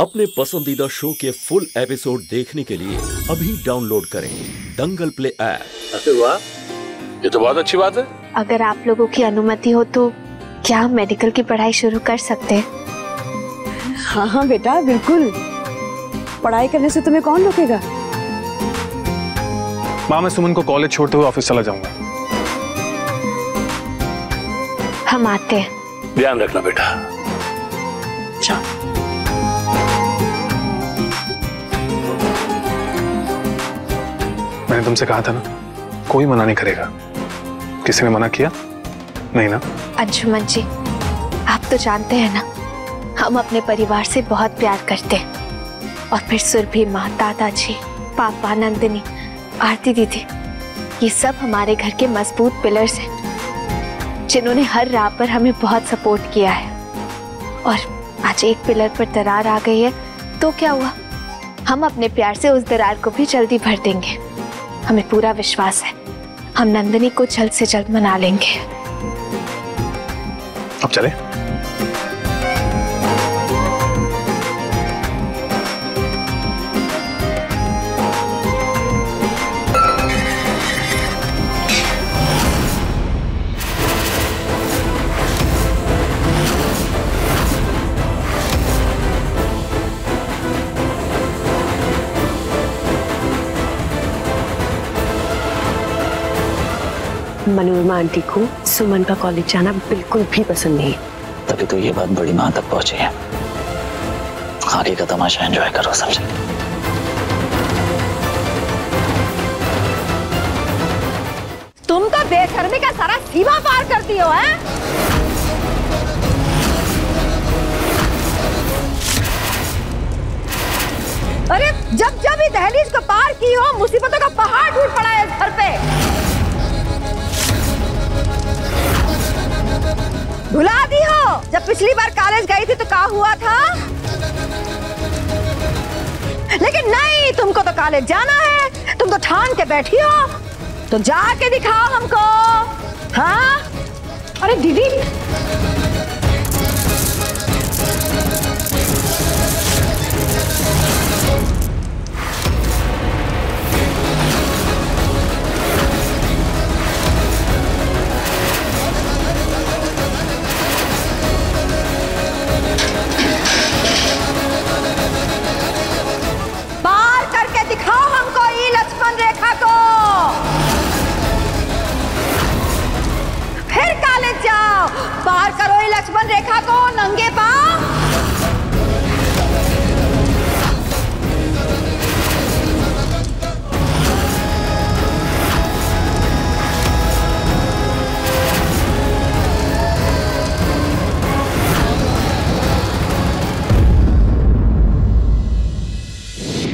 अपने पसंदीदा शो के फुल एपिसोड देखने के लिए अभी डाउनलोड करें दंगल प्ले ऐप। अरे ये तो बहुत अच्छी बात है। अगर आप लोगों की अनुमति हो तो क्या हम मेडिकल की पढ़ाई शुरू कर सकते हैं? हाँ हाँ बेटा बिल्कुल। पढ़ाई करने से तुम्हें कौन रोकेगा? माँ मैं सुमन को कॉलेज छोड़ते हुए ऑफ़िस चला जाऊँगा। हम आते हैं। ध्यान रखना बेटा। जाओ मैंने तुमसे कहा था ना, कोई मना नहीं करेगा। किसी ने मना किया? नहीं ना? अंशुमन जी, आप तो जानते हैं ना, हम अपने परिवार से बहुत प्यार करते हैं। और फिर सुरभि माँ, दादाजी, पापा, नंदिनी, आरती दीदी, ये सब हमारे घर के मज़बूत पिलर्स हैं, जिन्होंने हर राह पर हमें बहुत सपोर्ट किया है। और आज एक पिलर पर दरार आ गई है तो क्या हुआ? हम अपने प्यार से उस दरार को भी जल्दी भर देंगे। हमें पूरा विश्वास है। हम नंदिनी को जल्द से जल्द मना लेंगे। अब चले। मनोरमा आंटी को सुमन का कॉलेज जाना बिल्कुल भी पसंद नहीं। तभी तो ये बात बड़ी माँ तक पहुँची है। आगे का तमाशा एंजॉय करो समझे तुम तो बेशर्मी का सारा सीमा पार करती हो हैं? अरे जब जब ये दहलीज को पार की हो मुसीबतों का पहाड़ टूट पड़ा है घर पे। जब पिछली बार कॉलेज गई थी तो क्या हुआ था? लेकिन नहीं, तुमको तो कॉलेज जाना है। तुम तो ठान के बैठी हो। तो जाके दिखाओ हमको। हाँ? अरे दीदी पार करो ये लक्ष्मण रेखा को नंगे पाँव।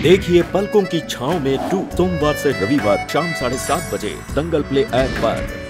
देखिए पलकों की छाव में टू सोमवार से रविवार शाम साढ़े सात बजे दंगल प्ले ऐप पर।